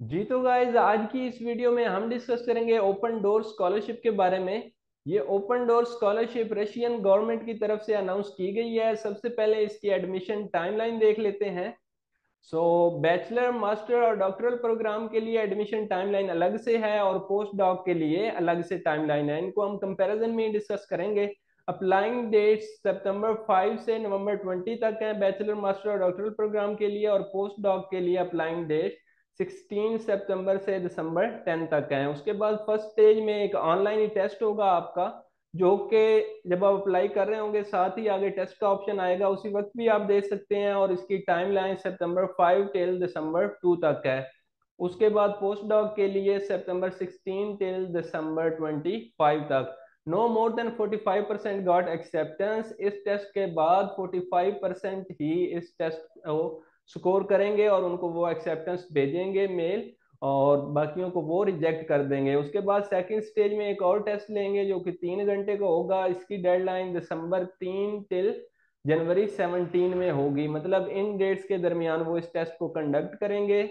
जी तो गाइज़ आज की इस वीडियो में हम डिस्कस करेंगे ओपन डोर स्कॉलरशिप के बारे में। ये open door scholarship Russian government की तरफ़ से अनाउंस की गई है। सबसे पहले इसकी एडमिशन टाइमलाइन देख लेते हैं। सो बैचलर मास्टर और डॉक्टरल प्रोग्राम के लिए एडमिशन टाइमलाइन अलग से है और पोस्ट डॉक के लिए अलग से टाइमलाइन है। इनको हम कंपैरिजन में डिस्कस करेंगे। अप्लाइंग डेट सितंबर 5 से नवंबर 20 तक है। बैचलर मास्टर और डॉक्टरल प्रोग्राम के लिए और पोस्ट डॉक के लिए अप्लाइंग डेट 16 सितंबर से दिसंबर 10 तक है। उसके बाद फ़र्स्ट स्टेज में एक ऑनलाइन ही टेस्ट होगा आपका, जो कि जब आप अप्लाई कर रहे होंगे, साथ ही आगे टेस्ट का ऑप्शन आएगा, उसी वक्त भी आप दे सकते हैं और इसकी time line September 5 till December 2 तक है। उसके बाद पोस्ट डॉक के लिए सितंबर 16 टिल दिसंबर 25 तक। No more than 45 percent got acceptance इस टेस्ट के बाद 45 परसेंट ही इस टेस्ट स्कोर करेंगे और उनको वो एक्सेप्टेंस भेजेंगे मेल और बाकियों को वो रिजेक्ट कर देंगे। उसके बाद सेकंड स्टेज में एक और टेस्ट लेंगे जो कि तीन घंटे का होगा। इसकी डेडलाइन दिसंबर तीन टिल जनवरी सेवनटीन में होगी। मतलब इन डेट्स के दरमियान वो इस टेस्ट को कंडक्ट करेंगे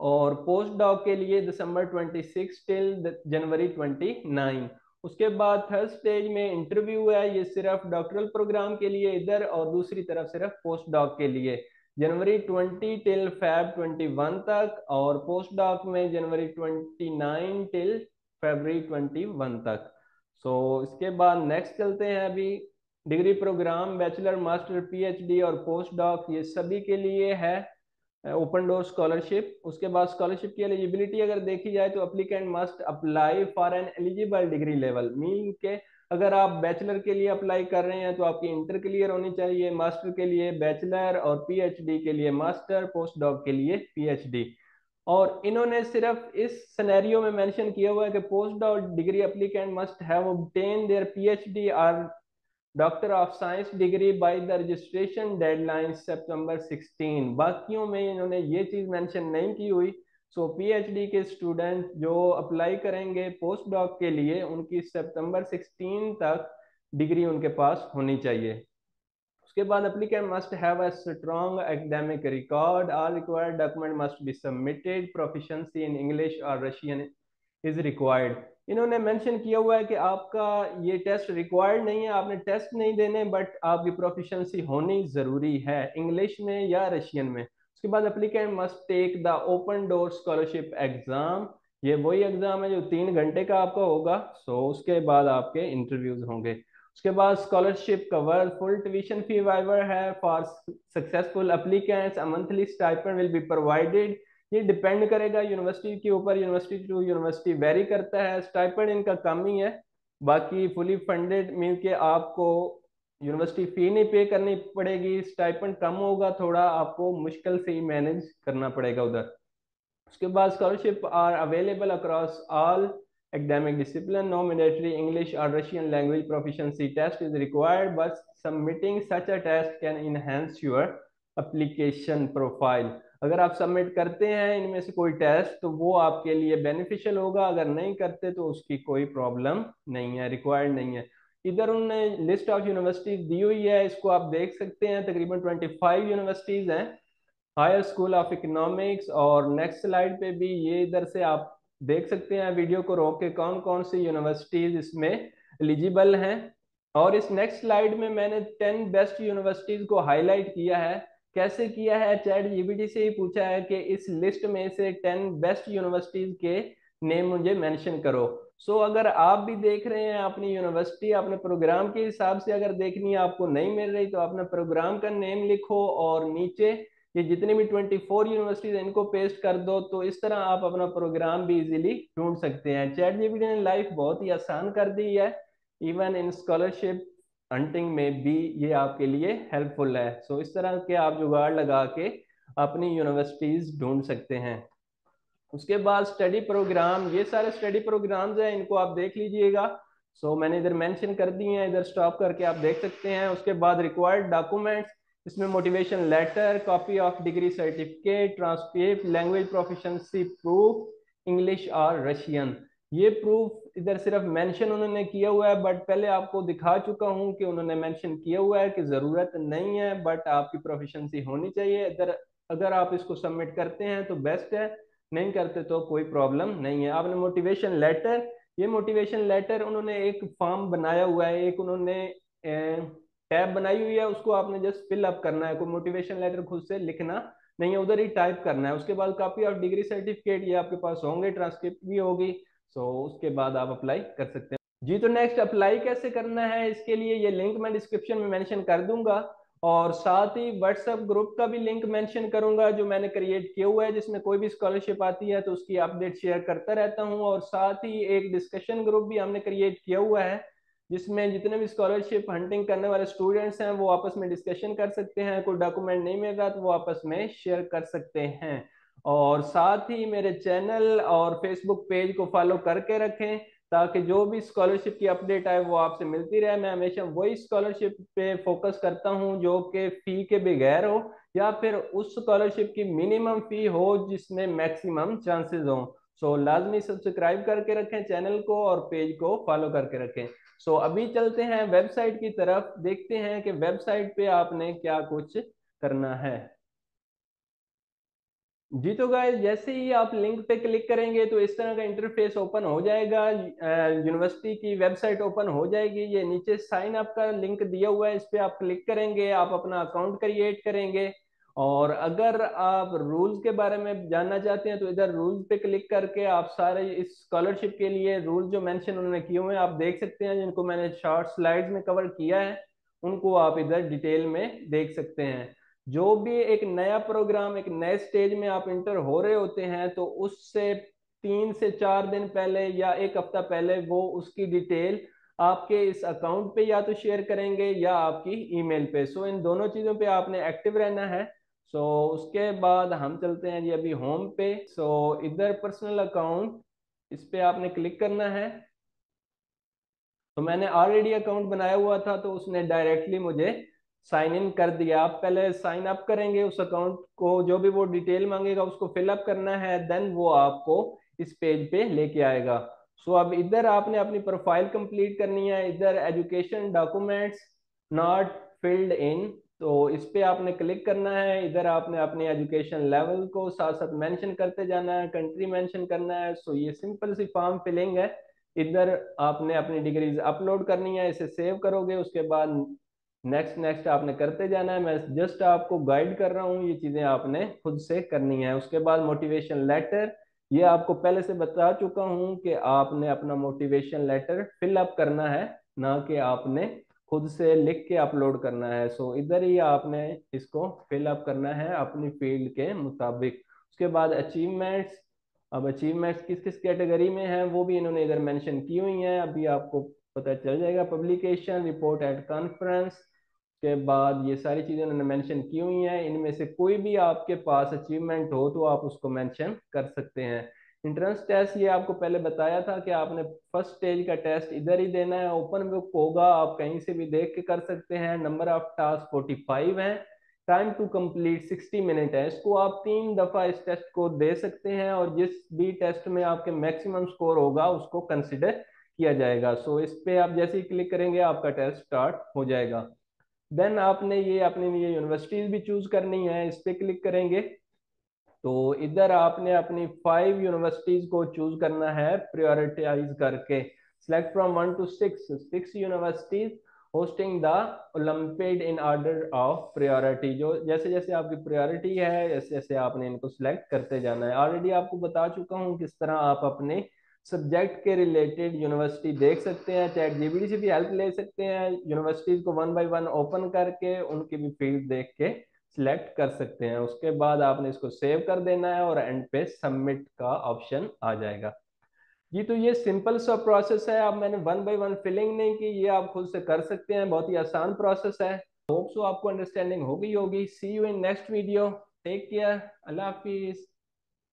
और पोस्ट डॉक के लिए दिसंबर 26 टिल जनवरी 29 उसके बाद थर्ड स्टेज में इंटरव्यू है। ये सिर्फ़ डॉक्टरल प्रोग्राम के लिए इधर और दूसरी तरफ़ सिर्फ़ पोस्ट डॉक के लिए। जनवरी 20 टिल फैब 21 तक और पोस्ट डॉक में जनवरी 29 टिल फरवरी 21 तक। सो so, इसके बाद नेक्स्ट चलते हैं अभी। Degree program bachelor master PhD और पोस्ट डॉक ये सभी के लिए है ओपन डोर स्कॉलरशिप उसके बाद स्कॉलरशिप की एलिजिबिलिटी अगर देखी जाए तो applicant must apply for an eligible degree level mean के अगर आप बैचलर के लिए अप्लाई कर रहे हैं तो आपकी इंटर क्लियर होनी चाहिए मास्टर के लिए बैचलर और पीएचडी के लिए मास्टर पोस्ट डॉक के लिए पीएचडी और इन्होंने सिर्फ़ इस सिनेरियो में मेंशन किया हुआ है कि post doc degree applicant must have obtain their PhD doctor of science degree by the registration deadline September 16 बाकियों में इन्होंने ये चीज़ मेंशन नहीं की हुई। सो पीएचडी के स्टूडेंट जो अप्लाई करेंगे पोस्ट डॉक के लिए, उनकी सितंबर 16 तक डिग्री उनके पास होनी चाहिए। उसके बाद applicant must have a strong academic record all required document must be submitted proficiency in English और रशियन इज़ रिक्वायर्ड इन्होंने मेंशन किया हुआ है कि आपका ये टेस्ट रिक्वायर्ड नहीं है, आपने टेस्ट नहीं देने बट आपकी प्रोफिशिएंसी होनी ज़रूरी है इंग्लिश में या रशियन में। उसके बाद applicant must take the open door scholarship exam ये वही एग्ज़ाम है जो तीन घंटे का आपका होगा सो उसके बाद आपके इंटरव्यूज़ होंगे। उसके बाद scholarship cover full tuition fee waiver है for successful applicants a monthly stipend will be provided ये डिपेंड करेगा यूनिवर्सिटी के ऊपर यूनिवर्सिटी टू यूनिवर्सिटी वेरी करता है। स्टाइपेंड इनका कम ही है, बाकी फुली फंडेड मिल के आपको यूनिवर्सिटी फ़ी नहीं पे करनी पड़ेगी स्टाइपेंड कम होगा थोड़ा, आपको मुश्किल से ही मैनेज करना पड़ेगा उधर। उसके बाद scholarship are available across all academic discipline, no mandatory english or russian language proficiency test is required, but submitting such a test can enhance your application profile अगर आप सबमिट करते हैं इनमें से कोई टेस्ट तो वो आपके लिए बेनिफिशियल होगा, अगर नहीं करते तो उसकी कोई प्रॉब्लम नहीं है रिक्वायर्ड नहीं है। इधर उन्होंने लिस्ट ऑफ़ यूनिवर्सिटीज दी हुई है, इसको आप देख सकते हैं, तकरीबन 25 यूनिवर्सिटीज हैं। हायर स्कूल ऑफ़ इकोनॉमिक्स और नेक्स्ट स्लाइड पे भी ये इधर से आप देख सकते हैं, वीडियो को रोक के कौन कौन सी यूनिवर्सिटीज इसमें एलिजिबल हैं। और इस नेक्स्ट स्लाइड में मैंने टेन बेस्ट यूनिवर्सिटीज को हाईलाइट किया है। कैसे किया है? चैट जीबीटी से ही पूछा है कि इस लिस्ट में से टेन बेस्ट यूनिवर्सिटीज के नेम मुझे मैंशन करो। सो अगर आप भी देख रहे हैं अपनी यूनिवर्सिटी अपने प्रोग्राम के हिसाब से अगर देखनी है आपको नहीं मिल रही तो अपना प्रोग्राम का नेम लिखो और नीचे ये जितनी भी 24 यूनिवर्सिटीज इनको पेस्ट कर दो तो इस तरह आप अपना प्रोग्राम भी इजीली ढूंढ सकते हैं। चैट जीपीटी ने लाइफ बहुत ही आसान कर दी है। इवन इन स्कॉलरशिप हंटिंग में भी ये आपके लिए हेल्पफुल है। सो so, इस तरह के आप जुगाड़ लगा के अपनी यूनिवर्सिटीज ढूंढ सकते हैं। उसके बाद स्टडी प्रोग्राम ये सारे स्टडी प्रोग्राम्स हैं इनको आप देख लीजिएगा। सो so, मैंने इधर मेंशन कर दिए हैं इधर स्टॉप करके आप देख सकते हैं। उसके बाद रिक्वायर्ड डॉक्यूमेंट्स इसमें motivation letter copy of degree certificate transcript language proficiency proof English और रशियन ये प्रूफ इधर सिर्फ़ मेंशन उन्होंने किया हुआ है बट पहले आपको दिखा चुका हूँ कि उन्होंने मेंशन किया हुआ है कि ज़रूरत नहीं है बट आपकी प्रोफिशंसी होनी चाहिए। इधर अगर आप इसको सबमिट करते हैं तो बेस्ट है। नहीं करते तो कोई प्रॉब्लम नहीं है। आपने मोटिवेशन लेटर ये मोटिवेशन लेटर उन्होंने एक फॉर्म बनाया हुआ है, एक उन्होंने टैब बनाई हुई है, उसको आपने जस्ट फिल अप करना है। कोई मोटिवेशन लेटर खुद से लिखना नहीं है, उधर ही टाइप करना है। उसके बाद कॉपी ऑफ़ डिग्री सर्टिफिकेट ये आपके पास होंगे ट्रांसक्रिप्ट भी होगी। सो उसके बाद आप अप्लाई कर सकते हैं। जी तो नेक्स्ट अप्लाई कैसे करना है, इसके लिए ये लिंक मैं डिस्क्रिप्शन में मेंशन कर दूँगा। और साथ ही व्हाट्सएप ग्रुप का भी लिंक मेंशन करूँगा, जो मैंने क्रिएट किया हुआ है, जिसमें कोई भी स्कॉलरशिप आती है तो उसकी अपडेट शेयर करता रहता हूँ। और साथ ही एक डिस्कशन ग्रुप भी हमने क्रिएट किया हुआ है, जिसमें जितने भी स्कॉलरशिप हंटिंग करने वाले स्टूडेंट्स हैं, वो आपस में डिस्कशन कर सकते हैं। कोई डॉक्यूमेंट नहीं मिल रहा तो वो आपस में शेयर कर सकते हैं। और साथ ही मेरे चैनल और फेसबुक पेज को फॉलो करके रखें। ताकि जो भी स्कॉलरशिप की अपडेट आए वो आपसे मिलती रहे। मैं हमेशा वही स्कॉलरशिप पे फोकस करता हूँ जो कि फ़ी के बगैर हो या फिर उस स्कॉलरशिप की मिनिमम फ़ी हो जिसमें मैक्सिमम चांसेस हो। सो लाजमी सब्सक्राइब करके रखें चैनल को और पेज को फॉलो करके रखें। सो so, अभी चलते हैं वेबसाइट की तरफ़। देखते हैं कि वेबसाइट पे आपने क्या कुछ करना है। जी तो गाइस जैसे ही आप लिंक पे क्लिक करेंगे तो इस तरह का इंटरफेस ओपन हो जाएगा। यूनिवर्सिटी की वेबसाइट ओपन हो जाएगी। ये नीचे साइन अप का लिंक दिया हुआ है, इस पर आप क्लिक करेंगे, आप अपना अकाउंट क्रिएट करेंगे। और अगर आप रूल्स के बारे में जानना चाहते हैं तो इधर रूल्स पे क्लिक करके आप सारे इस स्कॉलरशिप के लिए रूल जो मेंशन उन्होंने किए हुए हैं, आप देख सकते हैं, जिनको मैंने शॉर्ट स्लाइड्स में कवर किया है, उनको आप इधर डिटेल में देख सकते हैं। जो भी एक नया प्रोग्राम एक नए स्टेज में आप इंटर हो रहे होते हैं तो उससे तीन से चार दिन पहले या एक हफ़्ता पहले वो उसकी डिटेल आपके इस अकाउंट पे या तो शेयर करेंगे या आपकी ईमेल पे। सो इन दोनों चीज़ों पे आपने एक्टिव रहना है। सो so, उसके बाद हम चलते हैं जी अभी होम पे। सो so, इधर पर्सनल अकाउंट इस पे आपने क्लिक करना है। तो मैंने ऑलरेडी अकाउंट बनाया हुआ था तो उसने डायरेक्टली मुझे साइन इन कर दिया। आप पहले साइन अप करेंगे उस अकाउंट को जो भी वो डिटेल मांगेगा उसको फिलअप करना है देन वो आपको इस पेज पे लेके आएगा। सो so, अब इधर आपने अपनी प्रोफ़ाइल कंप्लीट करनी है। इधर education documents not filled in तो इस पे आपने क्लिक करना है। इधर आपने अपने एजुकेशन लेवल को साथ साथ मेंशन करते जाना है कंट्री मेंशन करना है। सो so, ये सिंपल सी फॉर्म फिलिंग है। इधर आपने अपनी डिग्रीज अपलोड करनी है इसे सेव करोगे उसके बाद नेक्स्ट नेक्स्ट आपने करते जाना है। मैं जस्ट आपको गाइड कर रहा हूँ ये चीज़ें आपने खुद से करनी है। उसके बाद मोटिवेशन लेटर ये आपको पहले से बता चुका हूँ कि आपने अपना मोटिवेशन लेटर फिल अप करना है ना कि आपने खुद से लिख के अपलोड करना है। सो so, इधर ही आपने इसको फिल अप करना है अपनी फ़ील्ड के मुताबिक। उसके बाद अचीवमेंट्स अब अचीवमेंट्स किस किस कैटेगरी में है वो भी इन्होंने इधर मेंशन की हुई हैं। अभी आपको पता चल जाएगा। पब्लिकेशन रिपोर्ट एट कॉन्फ्रेंस के बाद ये सारी चीज़ें उन्होंने मेंशन की हुई हैं। इनमें से कोई भी आपके पास अचीवमेंट हो तो आप उसको मेंशन कर सकते हैं। इंट्रेंस टेस्ट ये आपको पहले बताया था कि आपने फ़र्स्ट स्टेज का टेस्ट इधर ही देना है। ओपन बुक होगा आप कहीं से भी देख के कर सकते हैं। Number of task forty five है। Time to complete sixty minute है। इसको आप तीन दफ़ा इस टेस्ट को दे सकते हैं और जिस भी टेस्ट में आपके मैक्सिमम स्कोर होगा उसको कंसिडर किया जाएगा। सो so, इस पे आप जैसे ही क्लिक करेंगे आपका टेस्ट स्टार्ट हो जाएगा। देन आपने ये अपने लिए यूनिवर्सिटीज भी चूज़ करनी है, इस पर क्लिक करेंगे। तो इधर आपने अपनी फाइव यूनिवर्सिटीज को चूज़ करना है प्रायोरिटाइज करके। Select from one to six six universities hosting the olympiad in order of priority जो जैसे जैसे आपकी प्रायोरिटी है जैसे जैसे आपने इनको सिलेक्ट करते जाना है। ऑलरेडी आपको बता चुका हूँ किस तरह आप अपने सब्जेक्ट के रिलेटेड यूनिवर्सिटी देख सकते हैं चैट जीबीडी से भी हेल्प ले सकते हैं यूनिवर्सिटीज को वन बाय वन ओपन करके उनकी भी फ़ील्ड देख के सिलेक्ट कर सकते हैं। उसके बाद आपने इसको सेव कर देना है और एंड पे सबमिट का ऑप्शन आ जाएगा। जी तो ये सिंपल सा प्रोसेस है। अब मैंने वन बाय वन फिलिंग नहीं की, ये आप खुद से कर सकते हैं। बहुत ही आसान प्रोसेस है। होप सो आपको अंडरस्टैंडिंग हो गई होगी। See you in next video take care अल्लाह हाफिज़।